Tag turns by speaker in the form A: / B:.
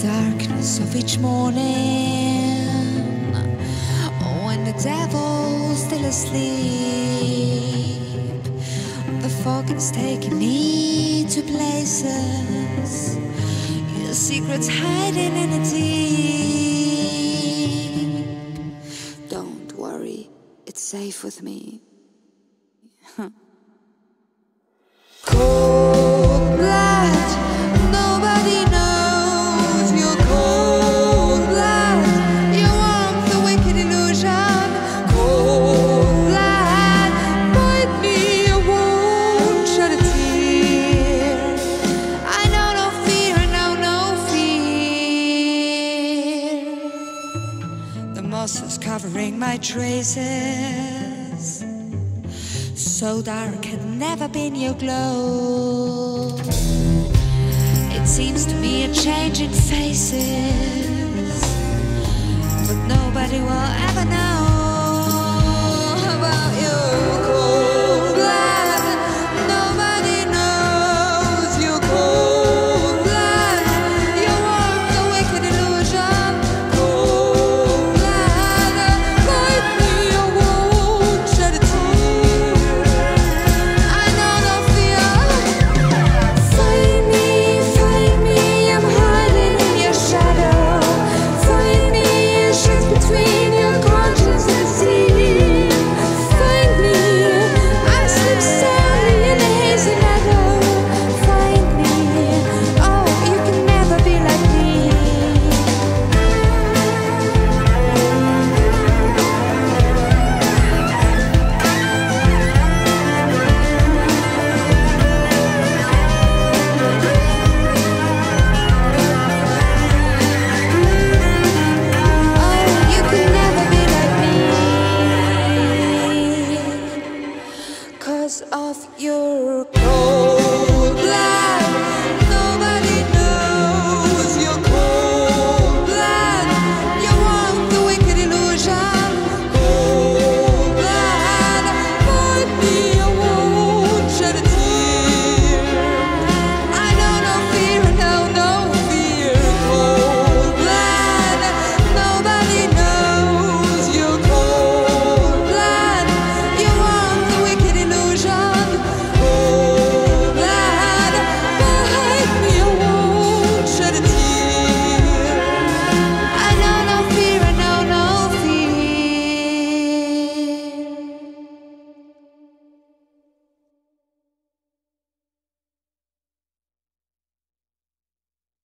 A: silence of each morning oh, when the devil's still asleep. The fog is taking me to places, your secrets hiding in the deep. Don't worry, it's safe with me. Cold blood, is covering my traces. So dark had never been your glow. It seems to me a change in faces, but nobody will ever know of your cold blood.